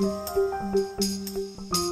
Música